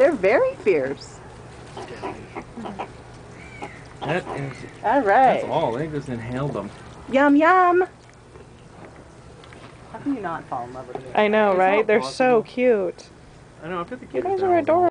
They're very fierce. That is. All That's all. They just inhaled them. Yum yum. How can you not fall in love with them? I know, right? They're so cute. I know. I put the You kids guys are adorable.